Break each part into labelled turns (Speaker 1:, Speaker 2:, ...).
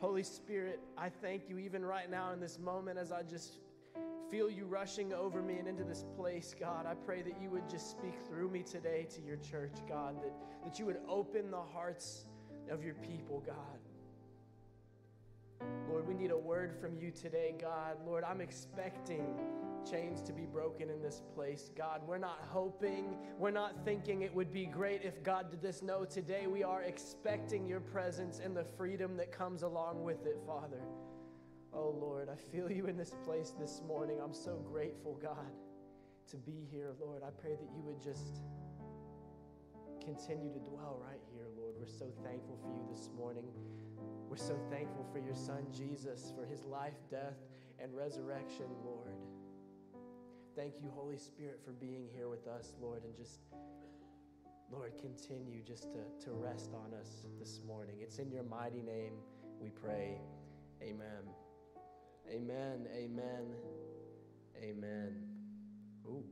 Speaker 1: Holy Spirit, I thank you even right now in this moment as I just feel you rushing over me and into this place, God. I pray that you would just speak through me today to your church, God, that, that you would open the hearts of your people, God. Lord, we need a word from you today, God. Lord, I'm expecting chains to be broken in this place, God. We're not hoping, we're not thinking it would be great if God did this. No, today we are expecting your presence and the freedom that comes along with it, Father. Oh, Lord, I feel you in this place this morning. I'm so grateful, God, to be here, Lord. I pray that you would just continue to dwell right here, Lord. We're so thankful for you this morning. We're so thankful for your son, Jesus, for his life, death, and resurrection, Lord. Thank you, Holy Spirit, for being here with us, Lord, and just, Lord, continue just to, to rest on us this morning. It's in your mighty name we pray. Amen. Amen. Amen. Amen. Ooh.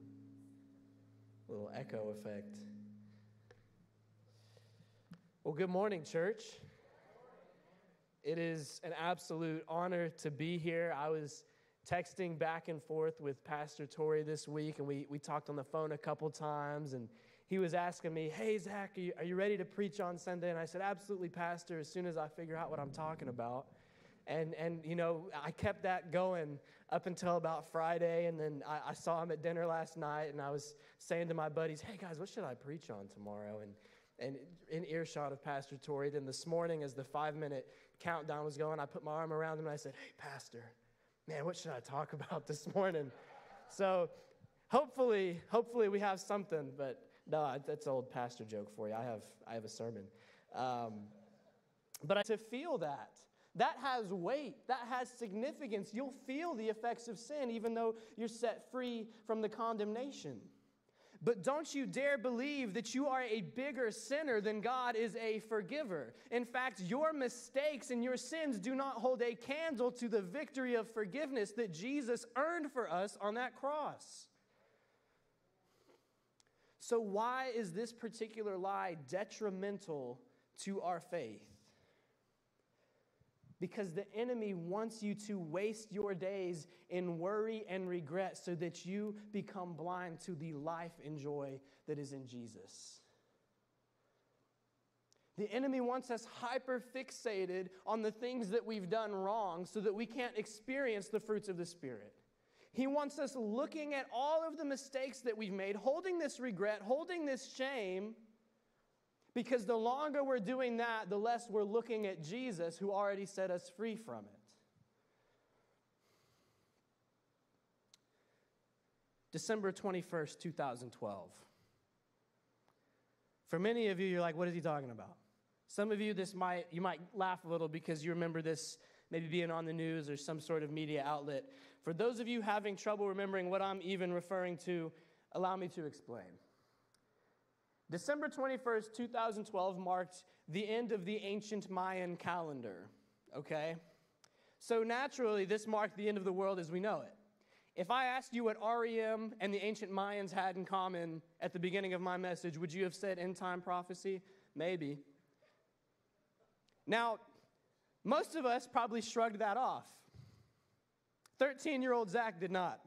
Speaker 1: Little echo effect. Well, good morning, church. It is an absolute honor to be here. I was texting back and forth with Pastor Tori this week, and we, we talked on the phone a couple times, and he was asking me, Hey, Zack, are you, are you ready to preach on Sunday? And I said, Absolutely, Pastor, as soon as I figure out what I'm talking about. And, and you know, I kept that going up until about Friday, and then I, I saw him at dinner last night, and I was saying to my buddies, Hey, guys, what should I preach on tomorrow? And and in earshot of Pastor Tori. Then this morning, as the five minute countdown was going, I put my arm around him and I said, Hey, Pastor, man, what should I talk about this morning? So hopefully, hopefully we have something, but no, that's an old pastor joke for you. I have, I have a sermon. Um, but to feel that, that has weight, that has significance. You'll feel the effects of sin even though you're set free from the condemnation. But don't you dare believe that you are a bigger sinner than God is a forgiver. In fact, your mistakes and your sins do not hold a candle to the victory of forgiveness that Jesus earned for us on that cross. So, why is this particular lie detrimental to our faith? Because the enemy wants you to waste your days in worry and regret so that you become blind to the life and joy that is in Jesus. The enemy wants us hyper fixated on the things that we've done wrong so that we can't experience the fruits of the Spirit. He wants us looking at all of the mistakes that we've made, holding this regret, holding this shame because the longer we're doing that, the less we're looking at Jesus who already set us free from it. December 21st, 2012. For many of you, you're like, what is he talking about? Some of you, this might, you might laugh a little because you remember this maybe being on the news or some sort of media outlet. For those of you having trouble remembering what I'm even referring to, allow me to explain. December 21st, 2012 marked the end of the ancient Mayan calendar, okay? So naturally, this marked the end of the world as we know it. If I asked you what REM and the ancient Mayans had in common at the beginning of my message, would you have said end time prophecy? Maybe. Now, most of us probably shrugged that off. 13 year old Zack did not.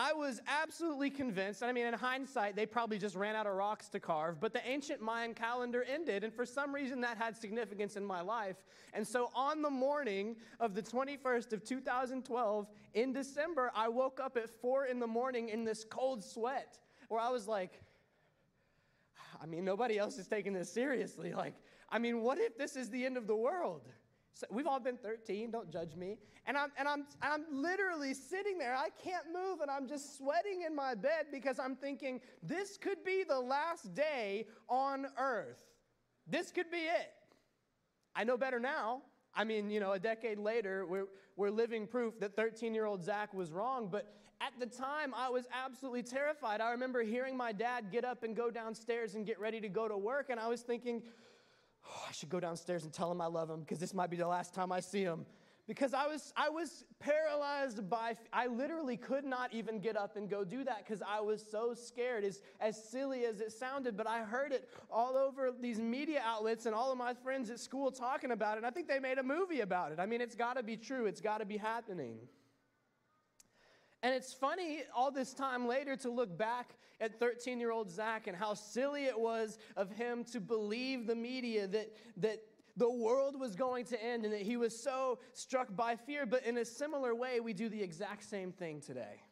Speaker 1: I was absolutely convinced, I mean, in hindsight, they probably just ran out of rocks to carve, but the ancient Mayan calendar ended, and for some reason that had significance in my life. And so on the morning of the 21st of 2012, in December, I woke up at four in the morning in this cold sweat, where I was like, I mean, nobody else is taking this seriously. Like, I mean, what if this is the end of the world? So we've all been 13, don't judge me. And I'm, and I'm, I'm literally sitting there, I can't move, and I'm just sweating in my bed because I'm thinking, this could be the last day on earth. This could be it. I know better now. I mean, you know, a decade later, we're, we're living proof that 13 year old Zack was wrong. But at the time, I was absolutely terrified. I remember hearing my dad get up and go downstairs and get ready to go to work, and I was thinking, oh, I should go downstairs and tell him I love him because this might be the last time I see him. because I was, I was paralyzed by, I literally could not even get up and go do that because I was so scared. As, as silly as it sounded, but I heard it all over these media outlets and all of my friends at school talking about it. And I think they made a movie about it. I mean, it's got to be true, it's got to be happening. And it's funny all this time later to look back at 13 year old Zack and how silly it was of him to believe the media that, that the world was going to end and that he was so struck by fear. But in a similar way, we do the exact same thing today.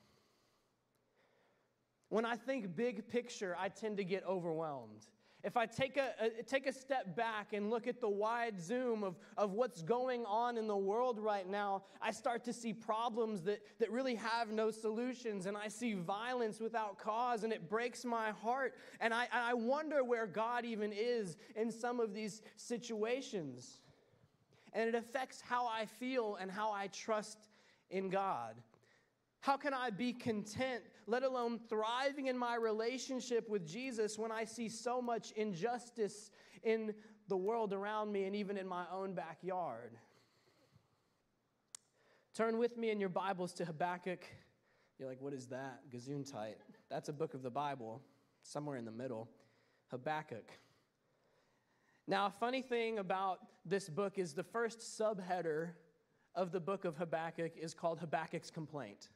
Speaker 1: When I think big picture, I tend to get overwhelmed. If I take a, a, take a step back and look at the wide zoom of, of what's going on in the world right now, I start to see problems that, that really have no solutions. And I see violence without cause, and it breaks my heart. And I, I wonder where God even is in some of these situations. And it affects how I feel and how I trust in God. How can I be content, let alone thriving in my relationship with Jesus, when I see so much injustice in the world around me and even in my own backyard? Turn with me in your Bibles to Habakkuk. You're like, what is that? Gesundheit. That's a book of the Bible, somewhere in the middle. Habakkuk. Now, a funny thing about this book is the first subheader of the book of Habakkuk is called Habakkuk's Complaint.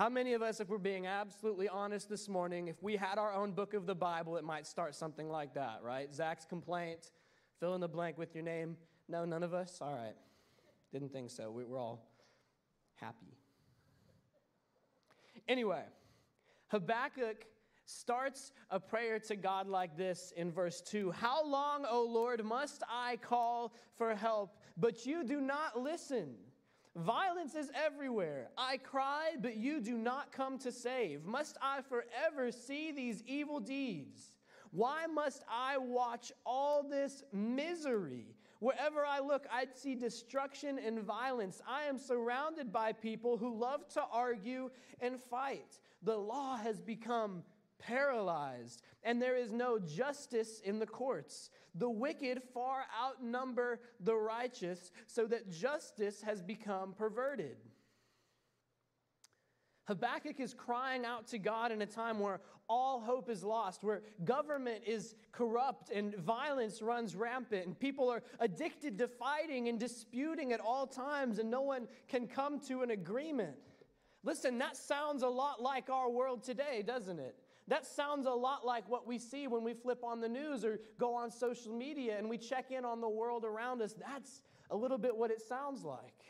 Speaker 1: How many of us, if we're being absolutely honest this morning, if we had our own book of the Bible, it might start something like that, right? Zack's complaint, fill in the blank with your name. No, none of us? All right. Didn't think so. We, we're all happy. Anyway, Habakkuk starts a prayer to God like this in verse 2 How long, O Lord, must I call for help, but you do not listen? Violence is everywhere. I cry, but you do not come to save. Must I forever see these evil deeds? Why must I watch all this misery? Wherever I look, I'd see destruction and violence. I am surrounded by people who love to argue and fight. The law has become paralyzed, and there is no justice in the courts. The wicked far outnumber the righteous, so that justice has become perverted. Habakkuk is crying out to God in a time where all hope is lost, where government is corrupt and violence runs rampant, and people are addicted to fighting and disputing at all times, and no one can come to an agreement. Listen, that sounds a lot like our world today, doesn't it? That sounds a lot like what we see when we flip on the news or go on social media and we check in on the world around us. That's a little bit what it sounds like.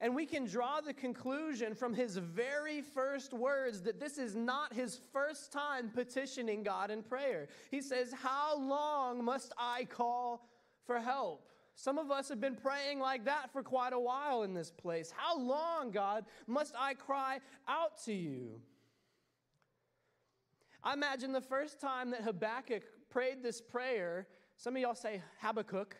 Speaker 1: And we can draw the conclusion from his very first words that this is not his first time petitioning God in prayer. He says, How long must I call for help? Some of us have been praying like that for quite a while in this place. How long, God, must I cry out to you? I imagine the first time that Habakkuk prayed this prayer, some of y'all say Habakkuk.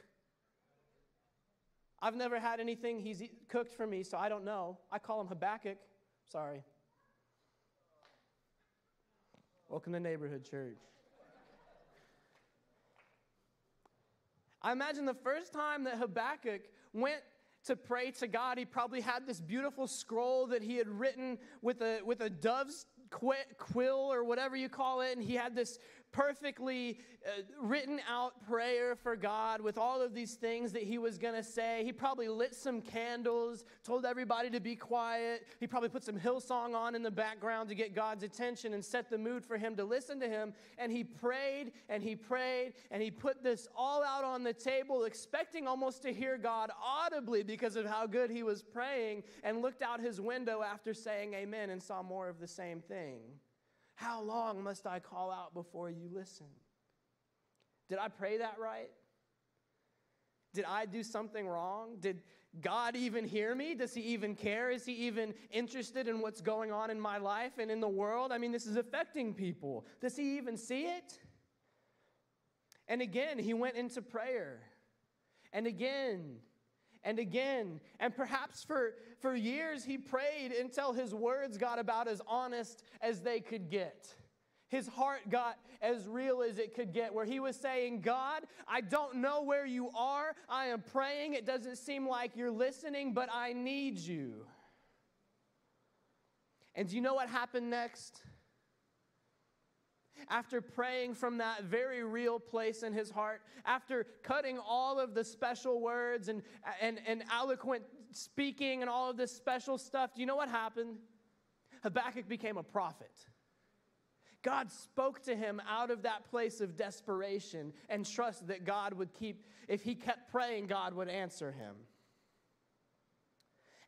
Speaker 1: I've never had anything he's cooked for me, so I don't know. I call him Habakkuk. Sorry. Welcome to Neighborhood Church. I imagine the first time that Habakkuk went to pray to God, he probably had this beautiful scroll that he had written with a, with a dove's quill or whatever you call it, and he had this perfectly uh, written out prayer for God with all of these things that he was going to say. He probably lit some candles, told everybody to be quiet. He probably put some Hillsong on in the background to get God's attention and set the mood for him to listen to him. And he prayed and he prayed and he put this all out on the table, expecting almost to hear God audibly because of how good he was praying, and looked out his window after saying amen and saw more of the same thing. How long must I call out before you listen? Did I pray that right? Did I do something wrong? Did God even hear me? Does He even care? Is He even interested in what's going on in my life and in the world? I mean, this is affecting people. Does He even see it? And again, He went into prayer. And again, and again. And perhaps for, for years he prayed until his words got about as honest as they could get. his heart got as real as it could get, where he was saying, God, I don't know where you are. I am praying. It doesn't seem like you're listening, but I need you. And do you know what happened next? After praying from that very real place in his heart, after cutting all of the special words and, and, and eloquent speaking and all of this special stuff, do you know what happened? Habakkuk became a prophet. God spoke to him out of that place of desperation and trust that God would keep, if he kept praying, God would answer him.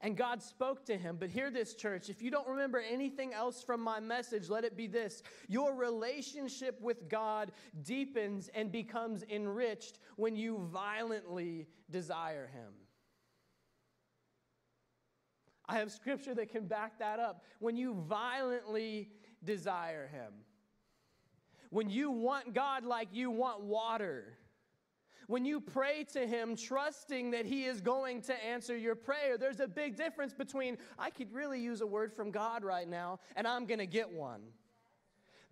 Speaker 1: And God spoke to him. But hear this, church. If you don't remember anything else from my message, let it be this your relationship with God deepens and becomes enriched when you violently desire him. I have scripture that can back that up. When you violently desire Him, when you want God like you want water, when you pray to Him trusting that He is going to answer your prayer, there's a big difference between, I could really use a word from God right now, and I'm going to get one.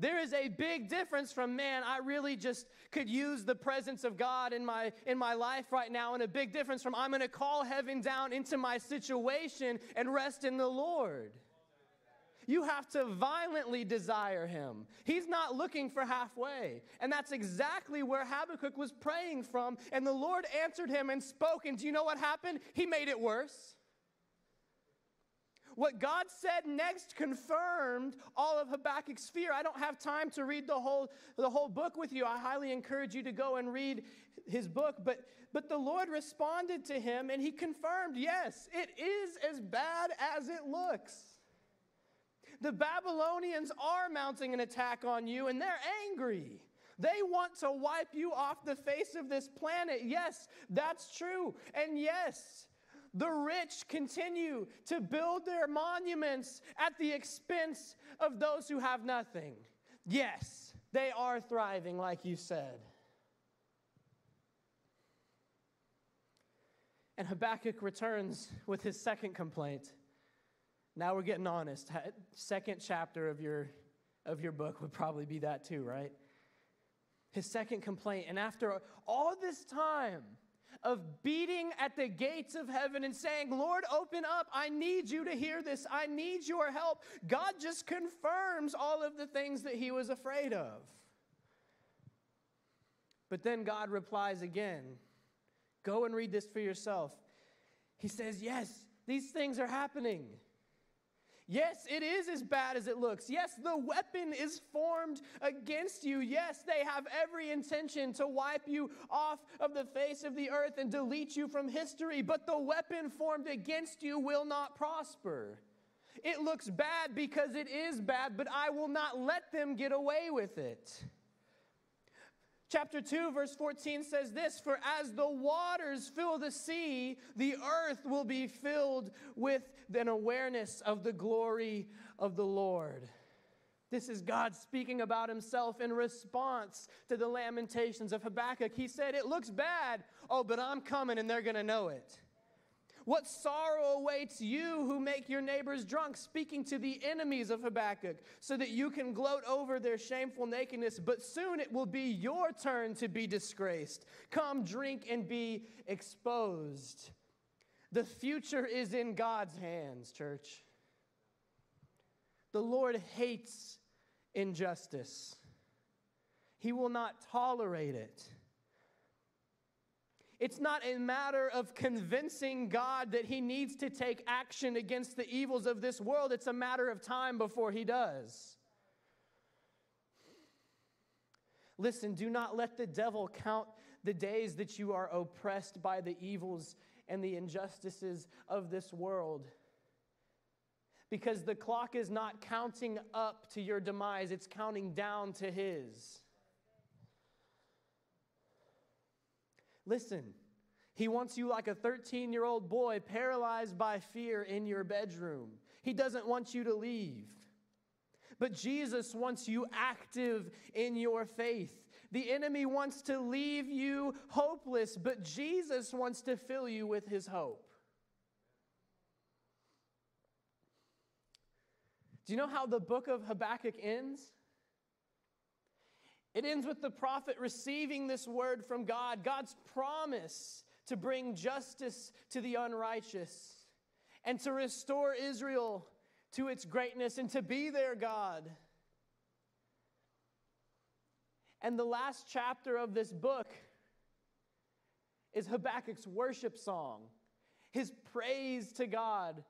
Speaker 1: There is a big difference from, man, I really just could use the presence of God in my, in my life right now, and a big difference from, I'm going to call heaven down into my situation and rest in the Lord. You have to violently desire him. He's not looking for halfway. And that's exactly where Habakkuk was praying from. And the Lord answered him and spoke. And do you know what happened? He made it worse. What God said next confirmed all of Habakkuk's fear. I don't have time to read the whole, the whole book with you. I highly encourage you to go and read his book. But, but the Lord responded to him and he confirmed yes, it is as bad as it looks. The Babylonians are mounting an attack on you and they're angry. They want to wipe you off the face of this planet. Yes, that's true. And yes, the rich continue to build their monuments at the expense of those who have nothing. Yes, they are thriving, like you said. And Habakkuk returns with his second complaint. Now we're getting honest. Second chapter of your, of your book would probably be that too, right? His second complaint. And after all this time, of beating at the gates of heaven and saying, Lord, open up. I need you to hear this. I need your help. God just confirms all of the things that he was afraid of. But then God replies again Go and read this for yourself. He says, Yes, these things are happening. Yes, it is as bad as it looks. Yes, the weapon is formed against you. Yes, they have every intention to wipe you off of the face of the earth and delete you from history, but the weapon formed against you will not prosper. It looks bad because it is bad, but I will not let them get away with it. Chapter 2, verse 14 says this For as the waters fill the sea, the earth will be filled with an awareness of the glory of the Lord. This is God speaking about himself in response to the lamentations of Habakkuk. He said, It looks bad. Oh, but I'm coming and they're going to know it. What sorrow awaits you who make your neighbors drunk, speaking to the enemies of Habakkuk, so that you can gloat over their shameful nakedness. But soon it will be your turn to be disgraced. Come, drink, and be exposed. The future is in God's hands, church. The Lord hates injustice, He will not tolerate it. It's not a matter of convincing God that he needs to take action against the evils of this world. It's a matter of time before he does. Listen, do not let the devil count the days that you are oppressed by the evils and the injustices of this world. Because the clock is not counting up to your demise, it's counting down to his. Listen, he wants you like a 13 year old boy paralyzed by fear in your bedroom. He doesn't want you to leave. But Jesus wants you active in your faith. The enemy wants to leave you hopeless, but Jesus wants to fill you with his hope. Do you know how the book of Habakkuk ends? It ends with the prophet receiving this word from God, God's promise to bring justice to the unrighteous and to restore Israel to its greatness and to be their God. And the last chapter of this book is Habakkuk's worship song, his praise to God.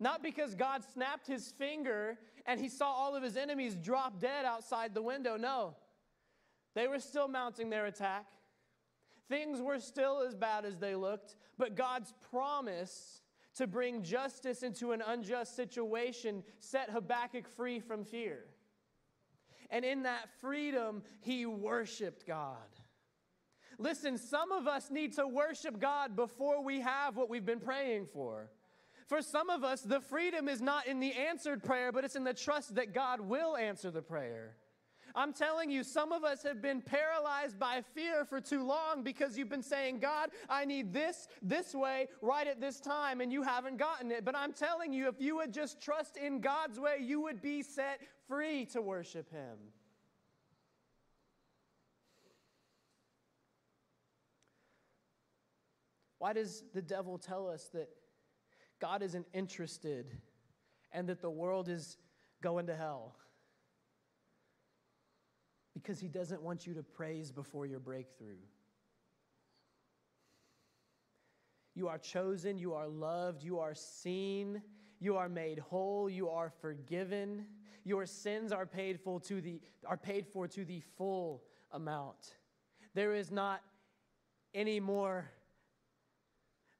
Speaker 1: Not because God snapped his finger and he saw all of his enemies drop dead outside the window. No, they were still mounting their attack. Things were still as bad as they looked, but God's promise to bring justice into an unjust situation set Habakkuk free from fear. And in that freedom, he worshiped God. Listen, some of us need to worship God before we have what we've been praying for. For some of us, the freedom is not in the answered prayer, but it's in the trust that God will answer the prayer. I'm telling you, some of us have been paralyzed by fear for too long because you've been saying, God, I need this this way right at this time, and you haven't gotten it. But I'm telling you, if you would just trust in God's way, you would be set free to worship Him. Why does the devil tell us that God isn't interested and that the world is going to hell? Because he doesn't want you to praise before your breakthrough. You are chosen, you are loved, you are seen, you are made whole, you are forgiven. Your sins are paid for to the are paid for to the full amount. There is not any more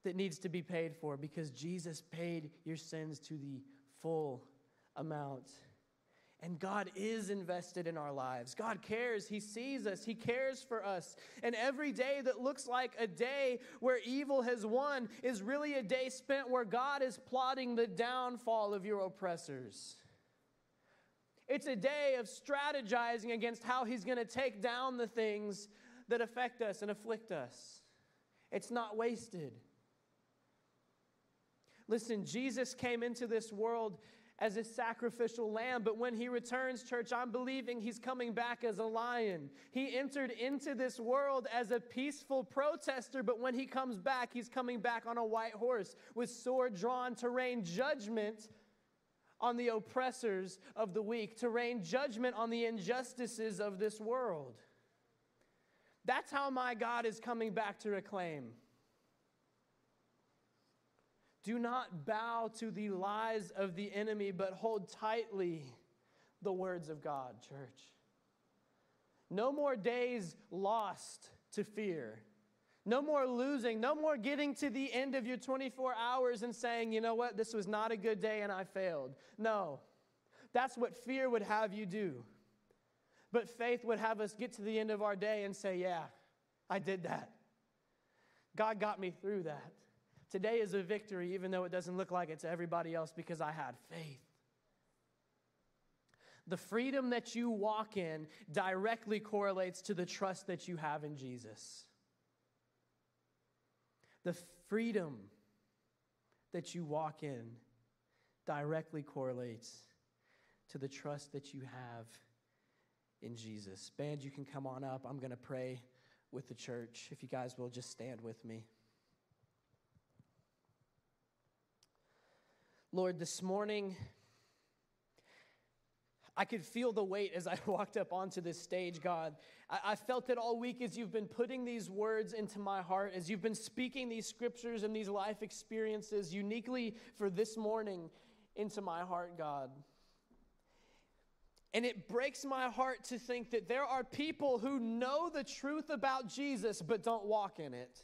Speaker 1: that needs to be paid for because Jesus paid your sins to the full amount. And God is invested in our lives. God cares. He sees us. He cares for us. And every day that looks like a day where evil has won is really a day spent where God is plotting the downfall of your oppressors. It's a day of strategizing against how He's going to take down the things that affect us and afflict us. It's not wasted. Listen, Jesus came into this world as a sacrificial lamb. But when he returns, church, I'm believing he's coming back as a lion. He entered into this world as a peaceful protester, but when he comes back, he's coming back on a white horse with sword drawn to rain judgment on the oppressors of the weak, to rain judgment on the injustices of this world. That's how my God is coming back to reclaim. Do not bow to the lies of the enemy, but hold tightly the words of God, church. No more days lost to fear. No more losing. No more getting to the end of your 24 hours and saying, you know what, this was not a good day and I failed. No, that's what fear would have you do. But faith would have us get to the end of our day and say, yeah, I did that. God got me through that. Today is a victory, even though it doesn't look like it to everybody else, because I had faith. The freedom that you walk in directly correlates to the trust that you have in Jesus. The freedom that you walk in directly correlates to the trust that you have in Jesus. Band, you can come on up. I'm going to pray with the church. If you guys will just stand with me. Lord, this morning, I could feel the weight as I walked up onto this stage, God. I, I, felt it all week as you've been putting these words into my heart, as you've been speaking these scriptures and these life experiences uniquely for this morning into my heart, God. And it breaks my heart to think that there are people who know the truth about Jesus but don't walk in it.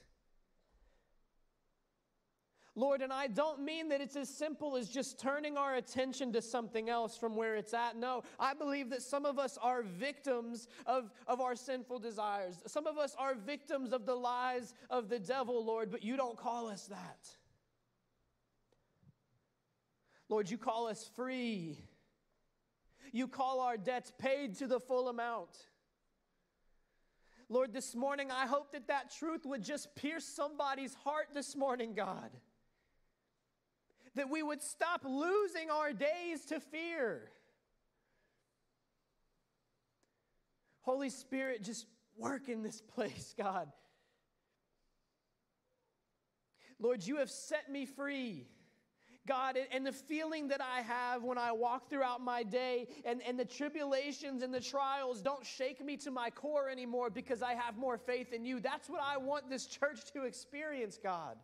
Speaker 1: Lord, and I don't mean that it's as simple as just turning our attention to something else from where it's at. No, I believe that some of us are victims of, of our sinful desires. Some of us are victims of the lies of the devil, Lord, but you don't call us that. Lord, you call us free. You call our debts paid to the full amount. Lord, this morning, I hope that that truth would just pierce somebody's heart this morning, God that we would stop losing our days to fear. Holy Spirit, just work in this place, God. Lord, you have set me free. God, and the feeling that I have when I walk throughout my day and, and the tribulations and the trials don't shake me to my core anymore because I have more faith in you. That's what I want this church to experience, God.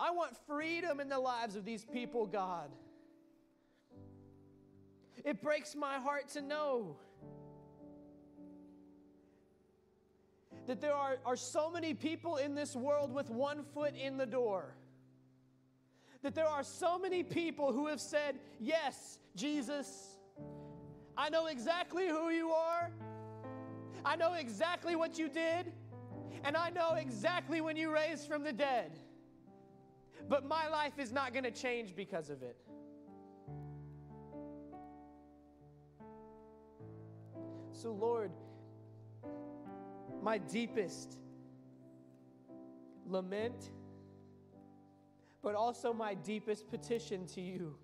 Speaker 1: I want freedom in the lives of these people, God. It breaks my heart to know that there are, are so many people in this world with one foot in the door. That there are so many people who have said, Yes, Jesus, I know exactly who you are. I know exactly what you did. And I know exactly when you raised from the dead. But my life is not going to change because of it. So, Lord, my deepest lament, but also my deepest petition to you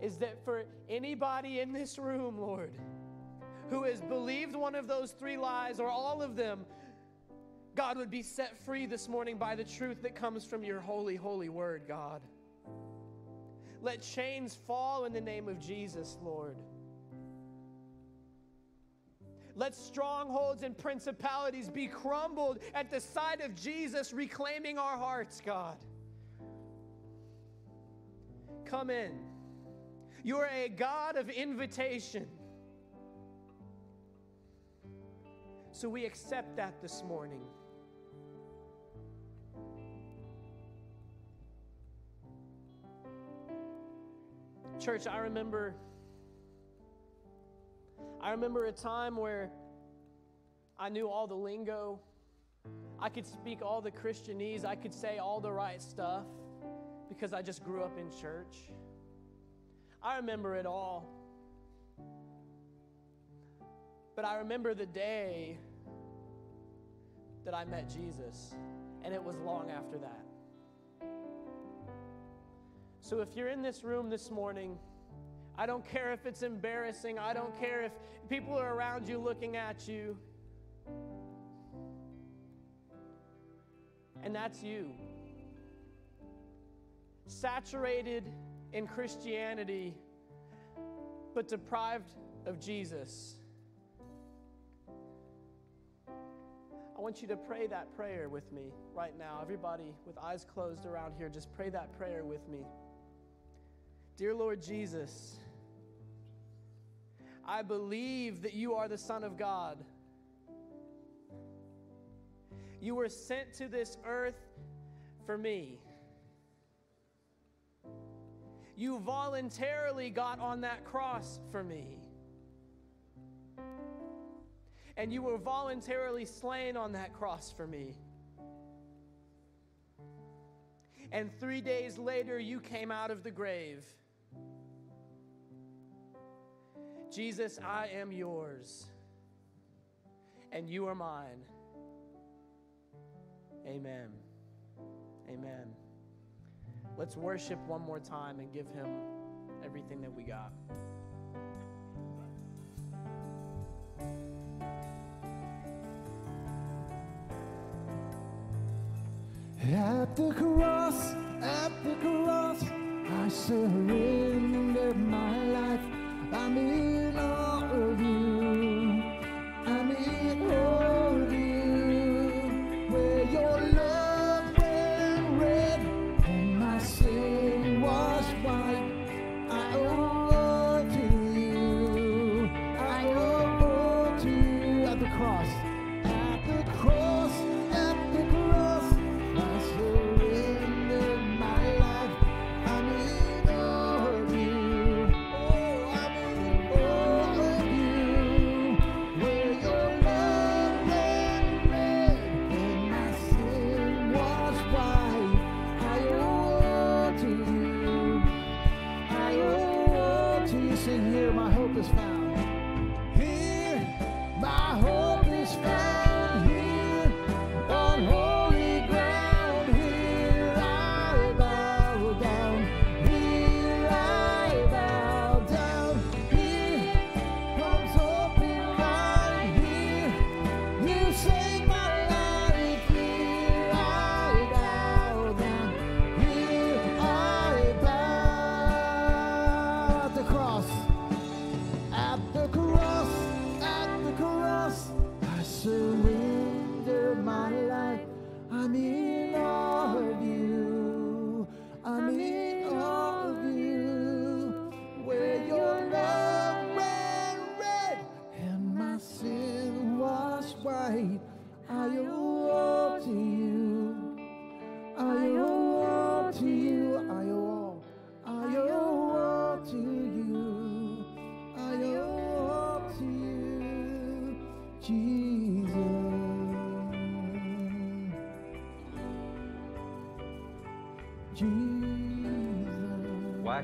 Speaker 1: is that for anybody in this room, Lord, who has believed one of those three lies or all of them, God would be set free this morning by the truth that comes from your holy, holy word, God. Let chains fall in the name of Jesus, Lord. Let strongholds and principalities be crumbled at the sight of Jesus reclaiming our hearts, God. Come in. You are a God of invitation. So we accept that this morning. Church, I remember I remember a time where I knew all the lingo. I could speak all the Christianese. I could say all the right stuff because I just grew up in church. I remember it all. But I remember the day that I met Jesus, and it was long after that. So if you're in this room this morning, I don't care if it's embarrassing. I don't care if people are around you looking at you. And that's you. Saturated in Christianity, but deprived of Jesus. I want you to pray that prayer with me right now. Everybody with eyes closed around here, just pray that prayer with me. Dear Lord Jesus, I believe that you are the Son of God. You were sent to this earth for me. You voluntarily got on that cross for me. And you were voluntarily slain on that cross for me. And three days later, you came out of the grave. Jesus, I am yours, and you are mine. Amen. Amen. Let's worship one more time and give him everything that we got.
Speaker 2: At the cross, at the cross, I surrender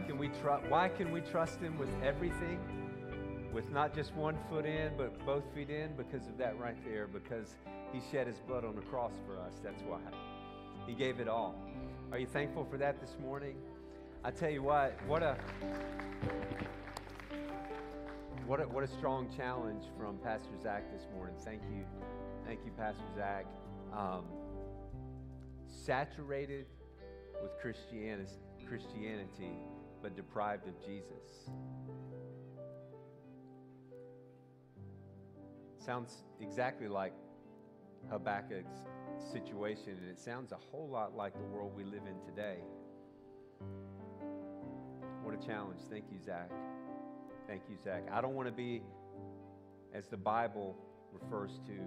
Speaker 3: can we trust? Why can we trust Him with everything? With not just one foot in, but both feet in, because of that right there. Because He shed His blood on the cross for us. That's why He gave it all. Are you thankful for that this morning? I tell you what, what a what a, what a strong challenge from Pastor Zack this morning. Thank you, thank you, Pastor Zack. Um, saturated with Christianity, Christianity, but deprived of Jesus. Sounds exactly like Habakkuk's situation, and it sounds a whole lot like the world we live in today. What a challenge. Thank you, Zack. Thank you, Zack. I don't want to be, as the Bible refers to,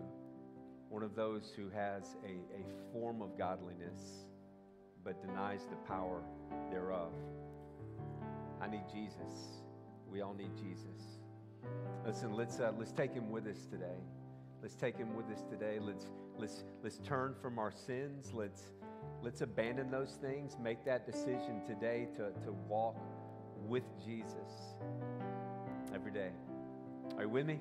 Speaker 3: one of those who has a, a form of godliness but denies the power thereof. I need Jesus. We all need Jesus. Listen, let's uh, let's take him with us today. Let's take him with us today. Let's let's let's turn from our sins. Let's let's abandon those things. Make that decision today to, to walk with Jesus every day. Are you with me?